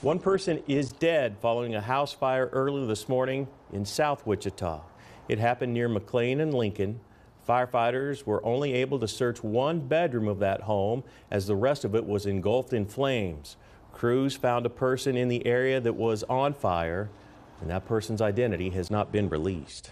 One person is dead following a house fire early this morning in South Wichita. It happened near McLean and Lincoln. Firefighters were only able to search one bedroom of that home as the rest of it was engulfed in flames. Crews found a person in the area that was on fire, and that person's identity has not been released.